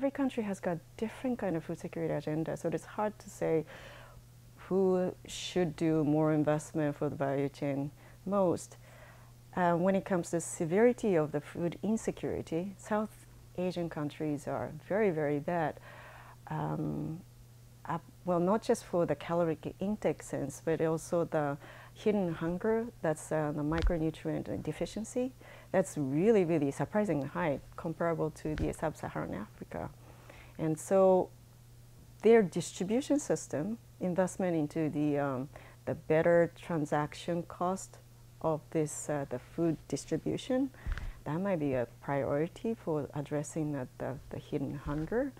every country has got different kind of food security agenda. So it's hard to say who should do more investment for the value chain most. Uh, when it comes to severity of the food insecurity, South Asian countries are very, very bad. Um, well, not just for the caloric intake sense, but also the hidden hunger, that's uh, the micronutrient deficiency. That's really, really surprisingly high, comparable to the sub-Saharan Africa. And so their distribution system, investment into the, um, the better transaction cost of this, uh, the food distribution, that might be a priority for addressing the, the, the hidden hunger.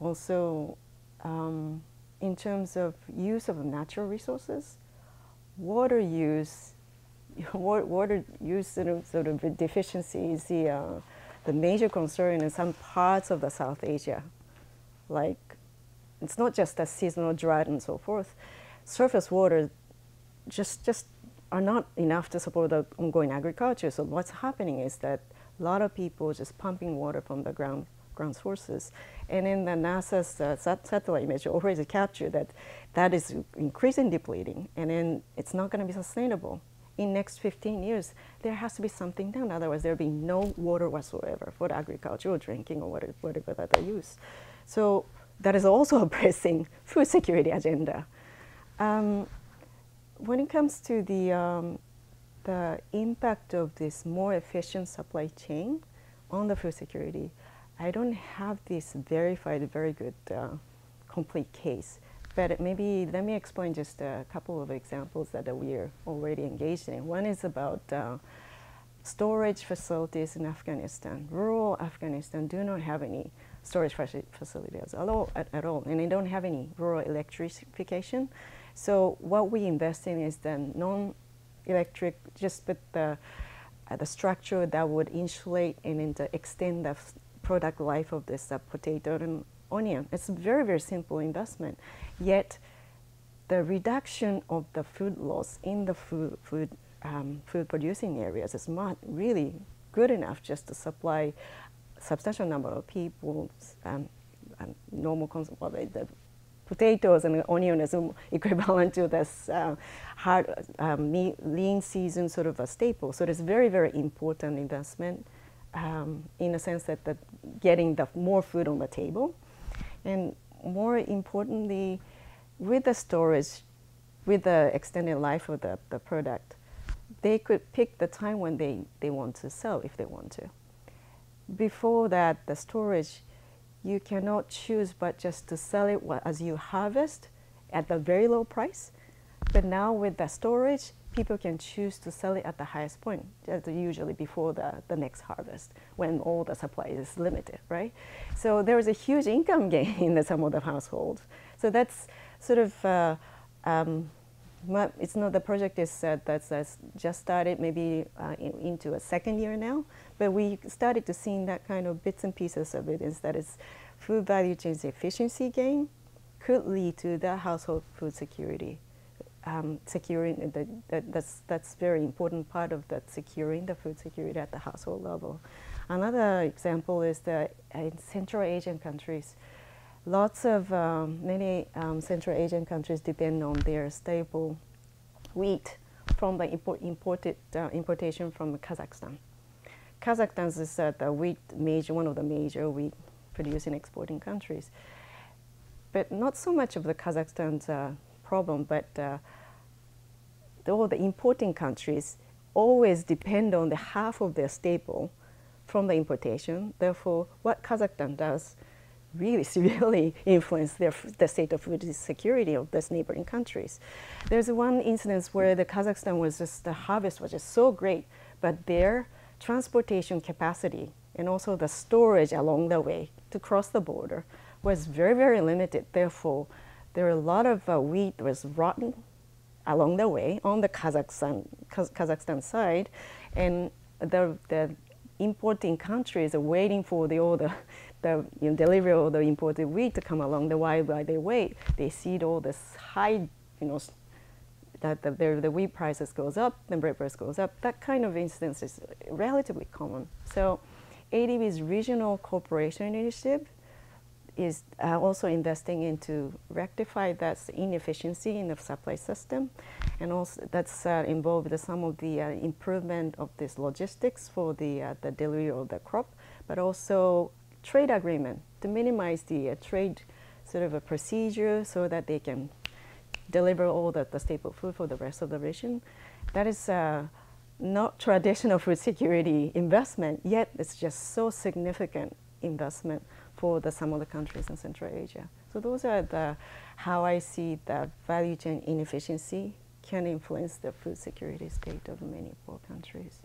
Also, um, in terms of use of natural resources, water use, water use sort of, sort of deficiency is the, uh, the major concern in some parts of the South Asia. Like, it's not just a seasonal drought and so forth. Surface water just, just are not enough to support the ongoing agriculture. So what's happening is that a lot of people just pumping water from the ground ground sources. And in the NASA's uh, sat satellite image already captured that that is increasing depleting, and then it's not going to be sustainable. In next 15 years, there has to be something done. Otherwise, there'll be no water whatsoever for agriculture or drinking or whatever, whatever that they use. So that is also a pressing food security agenda. Um, when it comes to the um, the impact of this more efficient supply chain on the food security, I don't have this verified, very good, uh, complete case. But maybe let me explain just a couple of examples that we are already engaged in. One is about uh, storage facilities in Afghanistan. Rural Afghanistan do not have any storage facilities at all, at, at all, and they don't have any rural electrification. So what we invest in is the non-electric, just with the, uh, the structure that would insulate and extend the product life of this uh, potato and onion. It's a very, very simple investment. Yet the reduction of the food loss in the food, food, um, food producing areas is not really good enough just to supply substantial number of people um, normal well, the potatoes and onion is equivalent to this uh, hard, um, lean season sort of a staple. So it's very, very important investment um, in a sense that, that getting the more food on the table. And more importantly, with the storage, with the extended life of the, the product, they could pick the time when they, they want to sell if they want to. Before that, the storage, you cannot choose but just to sell it as you harvest at a very low price. But now with the storage, people can choose to sell it at the highest point, usually before the, the next harvest, when all the supply is limited, right? So there is a huge income gain in some of the households. So that's sort of, uh, um, it's not the project is uh, that's, that's just started maybe uh, in, into a second year now, but we started to see that kind of bits and pieces of evidence that is food value chain's efficiency gain could lead to the household food security um, securing the, the, that's that's very important part of that securing the food security at the household level. Another example is that in Central Asian countries, lots of um, many um, Central Asian countries depend on their stable wheat from the import, imported uh, importation from Kazakhstan. Kazakhstan is uh, the wheat major, one of the major wheat producing exporting countries. But not so much of the Kazakhstan's uh, problem, but uh, all the importing countries always depend on the half of their staple from the importation. Therefore, what Kazakhstan does really severely influence their, the state of food security of these neighboring countries. There's one instance where the Kazakhstan was just, the harvest was just so great, but their transportation capacity and also the storage along the way to cross the border was very, very limited. Therefore, there were a lot of uh, wheat was rotten along the way on the Kazakhstan, Kazakhstan side, and the, the importing countries are waiting for the order, the you know, delivery of the imported wheat to come along. The way while they wait, they see all this high, you know, that the, the, the wheat prices goes up, the bread price goes up. That kind of instance is relatively common. So ADB's regional cooperation initiative is uh, also investing into rectify that inefficiency in the supply system, and also that's uh, involved some of the uh, improvement of this logistics for the uh, the delivery of the crop, but also trade agreement to minimize the uh, trade sort of a procedure so that they can deliver all the, the staple food for the rest of the region. That is uh, not traditional food security investment, yet it's just so significant investment for the, some of the countries in Central Asia. So those are the how I see the value chain inefficiency can influence the food security state of many poor countries.